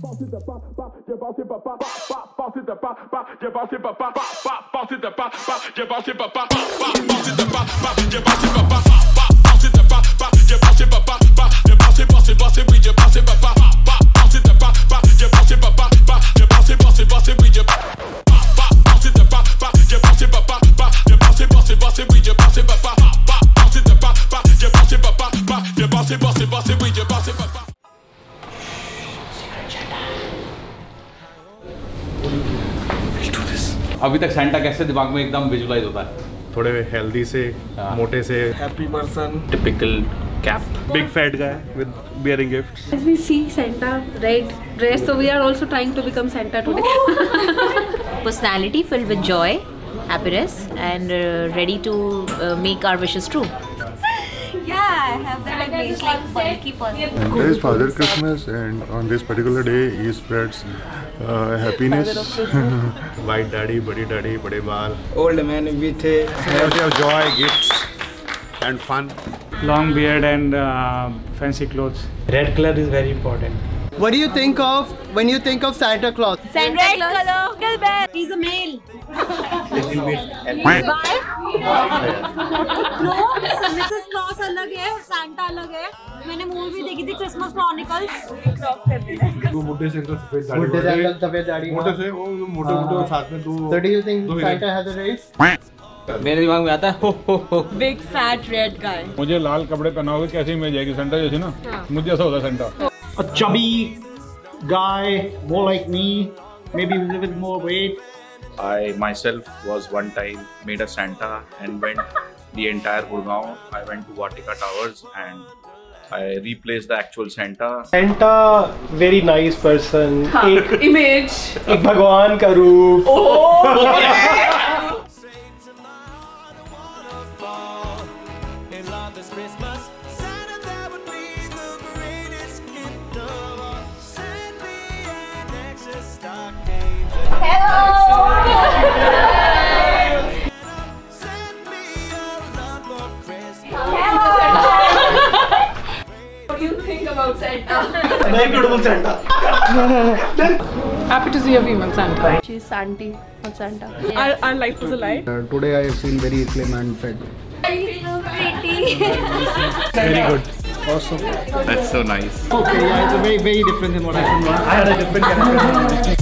passé de pas, pas, j'ai passé papa, pas, passé de pas, pas, j'ai passé papa, pas, passé de pas, pas, j'ai passé papa, pas, passé de pas, pas, j'ai passé papa, pas, passé de pas, pas, j'ai passé papa, pas. अभी तक Santa कैसे दिमाग में एकदम visualise होता है थोड़े healthy से हाँ। मोटे से happy person typical cap. Big fat guy with bearing gifts As we see Santa red dress, so we are also trying to become Santa today. personality filled with joy, happiness, and uh, ready to uh, make our wishes true. have like bulky there is Father Christmas, and on this particular day, he spreads uh, happiness. White daddy, buddy daddy, buddy ball. Old man with a of joy, gifts, and fun. Long beard and uh, fancy clothes. Red color is very important. What do you think of when you think of Santa Claus? Santa Red Claus. Color. He's a male. Little bit. He's no. है Santa अलग है। मैंने movie देखी थी Christmas chronicles दो मोटे से तो सफ़ेद दाढ़ी मोटे से तो सफ़ेद दाढ़ी मोटे से वो मोटे मोटे हाँ। साथ में दो did you think Santa has a race मेरे दिमाग में आता है हो हो हो। बिग फैट रेड गाय मुझे लाल कपड़े पहनाओगे कैसे मिल जाएगी सेंटा जैसे ना? हाँ। मुझे ऐसा होगा सेंटा अ चबी गाय वो like me maybe with more weight I myself was one time made a Santa and the entire Gurgaon. I went to Vatika Towers and I replaced the actual Santa. Santa, very nice person. एक image. एक भगवान का रूप. Oh, do you think about Santa? Very beautiful Santa. Happy to see a female Santa. She's Santi, not Santa. Our, our life was a lie. Uh, today I have seen very slim and fat. Pretty. Very good. Awesome. That's so nice. Okay, yeah, it's a very, very different than what I thought. I had a different character.